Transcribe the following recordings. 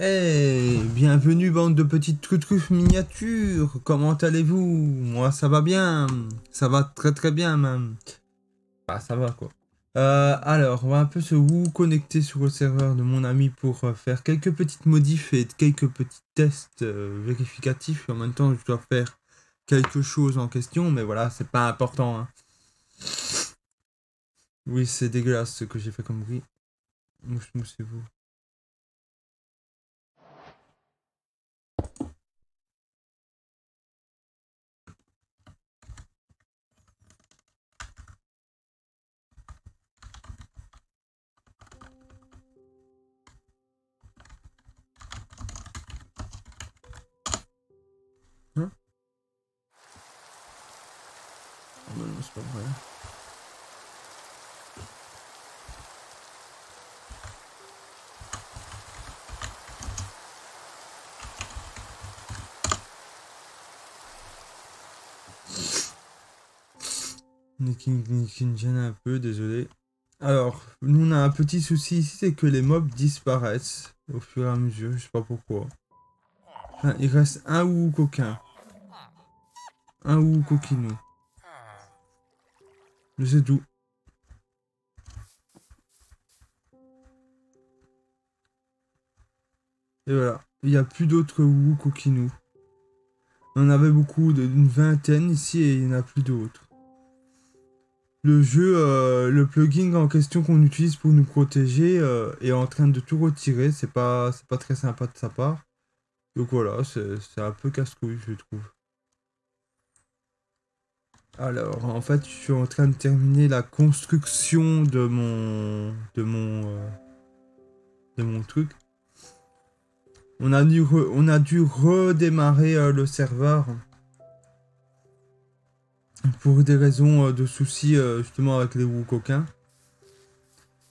Hey, bienvenue bande de petites truffes miniatures. Comment allez-vous? Moi ça va bien. Ça va très très bien même. Ah ça va quoi. Euh, alors, on va un peu se vous connecter sur le serveur de mon ami pour euh, faire quelques petites modifs et quelques petits tests euh, vérificatifs. En même temps, je dois faire quelque chose en question, mais voilà, c'est pas important. Hein. Oui, c'est dégueulasse ce que j'ai fait comme bruit. Moussez-vous. Non, c'est pas vrai. Un peu, désolé. Alors, nous on a un petit souci ici, c'est que les mobs disparaissent au fur et à mesure, je sais pas pourquoi. Enfin, il reste un ou coquin. Un ou coquinou. Sais tout. Et voilà, il n'y a plus d'autres ou coquinous. On avait beaucoup, d'une vingtaine ici, et il n'y en a plus d'autres le jeu, euh, le plugin en question qu'on utilise pour nous protéger euh, est en train de tout retirer. C'est pas, c'est pas très sympa de sa part. Donc voilà, c'est un peu casse-couille, je trouve. Alors, en fait, je suis en train de terminer la construction de mon, de mon, euh, de mon truc. On a dû, on a dû redémarrer le serveur pour des raisons euh, de soucis euh, justement avec les coquins.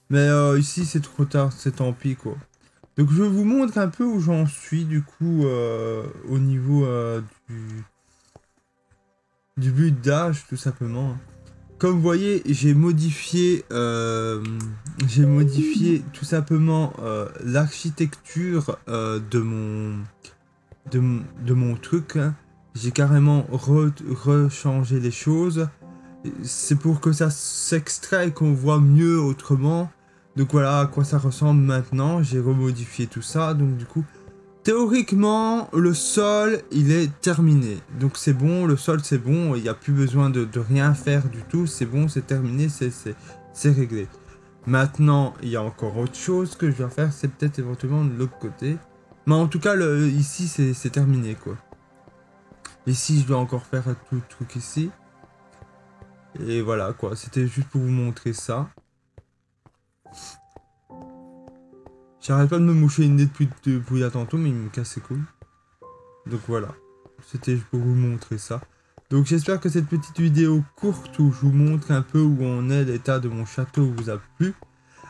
Mais euh, ici c'est trop tard, c'est tant pis quoi. Donc je vous montre un peu où j'en suis du coup au niveau du, du but d'âge tout simplement. Comme vous voyez, j'ai modifié, j'ai modifié tout simplement l'architecture de mon de, de, mon truc. Hein. J'ai carrément rechangé les choses. C'est pour que ça s'extrait et qu'on voit mieux autrement. Donc voilà à quoi ça ressemble maintenant. J'ai remodifié tout ça. Donc du coup, théoriquement, le sol, il est terminé. Donc c'est bon, le sol c'est bon. Il n'y a plus besoin de, rien faire du tout. C'est bon, c'est terminé, c'est réglé. Maintenant, il y a encore autre chose que je vais faire. C'est peut-être éventuellement de l'autre côté. Mais en tout cas, le, ici, c'est terminé, quoi. Ici, je dois encore faire tout le truc ici. Et voilà, quoi. C'était juste pour vous montrer ça. J'arrête pas de me moucher une nez depuis, depuis là tantôt, mais il me casse les couilles. Donc voilà. C'était pour vous montrer ça. Donc j'espère que cette petite vidéo courte où je vous montre un peu où on est, l'état de mon château vous a plu.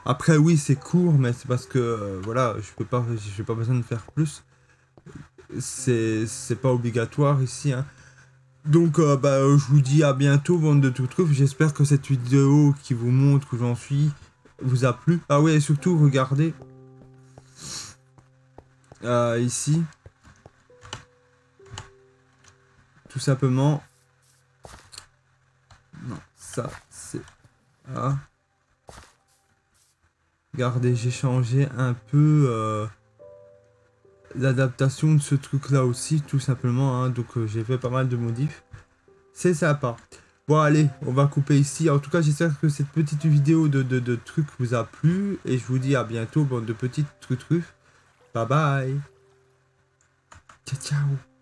Après oui c'est court mais c'est parce que euh, voilà je peux pas pas besoin de faire plus c'est pas obligatoire ici. Hein. Donc, euh, bah, je vous dis à bientôt, bande de tout truc. J'espère que cette vidéo qui vous montre où j'en suis vous a plu. Ah oui, et surtout, regardez. Euh, ici. Tout simplement. Non, ça, c'est... Ah. Regardez, j'ai changé un peu... Euh, l'adaptation de ce truc là aussi tout simplement hein. donc euh, j'ai fait pas mal de modifs c'est sympa bon allez on va couper ici en tout cas j'espère que cette petite vidéo de, de, trucs vous a plu et je vous dis à bientôt bande de petites trucs bye bye ciao ciao